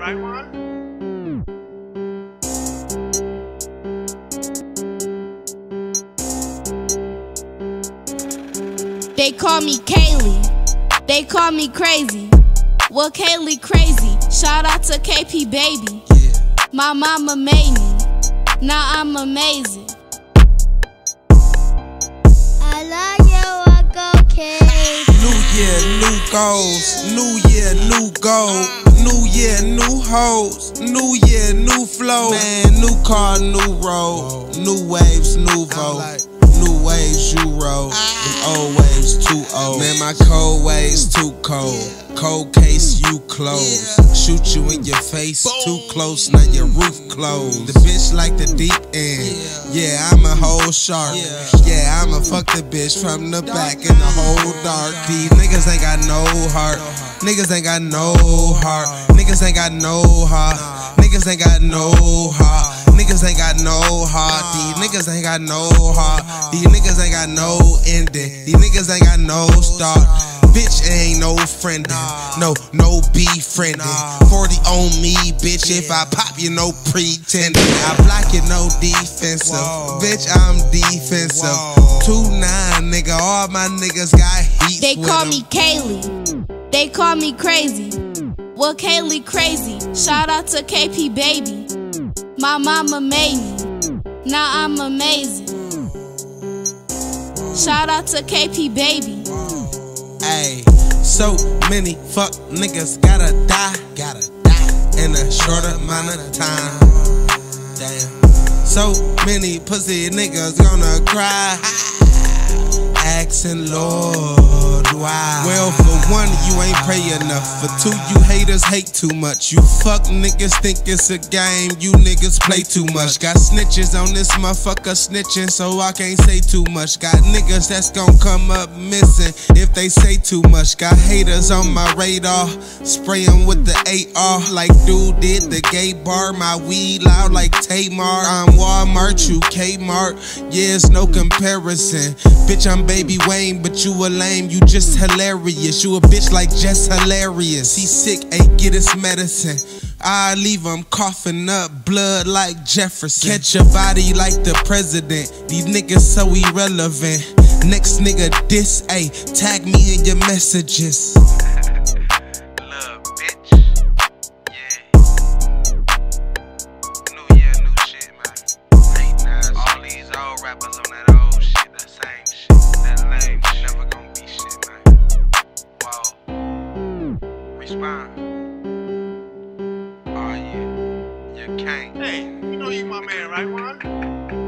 right, Ron? They call me Kailey. They call me crazy. Well, Kailey crazy. Shout out to KP Baby. Yeah. My mama made me. Now I'm amazing. I love you, Uncle K. New year, new goals. New year, new goal. New year, new hoes. New year, new flow. Man, new car, new road. New waves, new vote. New waves, you roll. Them old waves, too old. Oh. Man, my cold waves, too cold. Cold case, you close. Shoot you in your face, too close, now your roof closed. The bitch like the deep end. Yeah, I'm a whole shark. Yeah, I'ma fuck the bitch from the back in the whole dark. These niggas ain't got no heart. Niggas ain't got no heart. Niggas ain't got no heart. Niggas ain't got no heart. Ah. Niggas ain't got no heart. These niggas ain't got no heart. These niggas ain't got no ending. These niggas ain't got no start. Bitch ain't no friendin', no, no befriendin'. 40 on me, bitch. If I pop you, no pretending. I block you, no defensive. Bitch, I'm defensive. Two nine, nigga. All my niggas got heat. They call me Kailey. They call me crazy. Well, Kailey crazy. Shout out to KP Baby. My mama made me. Now I'm amazing. Shout out to KP Baby. Ayy, so many fuck niggas gotta die, gotta die in a short amount of time. Damn. So many pussy niggas gonna cry. Asking Lord why? Well, for one, you ain't pray enough. For two, you haters hate too much. You fuck niggas think it's a game. You niggas play too much. Got snitches on this motherfucker snitching, so I can't say too much. Got niggas that's gonna come up missing if they say too much. Got haters on my radar, spraying with the AR like dude did the gay bar. My weed loud like Tamar. I'm Walmart, you Kmart. Yeah, it's no comparison. Bitch, I'm Baby Wayne, but you a lame. You just hilarious. You a bitch like just hilarious. He sick, ain't get his medicine. I leave him coughing up blood like Jefferson. Catch a body like the president. These niggas so irrelevant. Next nigga diss, a tag me in your messages. Respond. Oh, yeah. You can't. Hey, you know you my man, right, Ron?